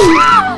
啊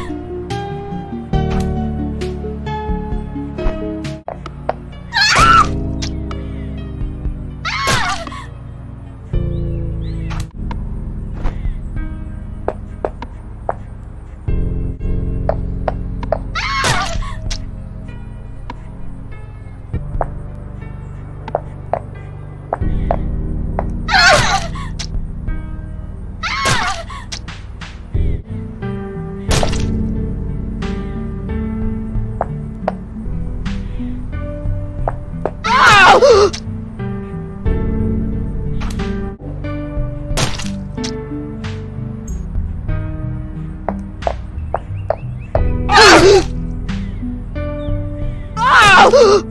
No! Ah! Oh!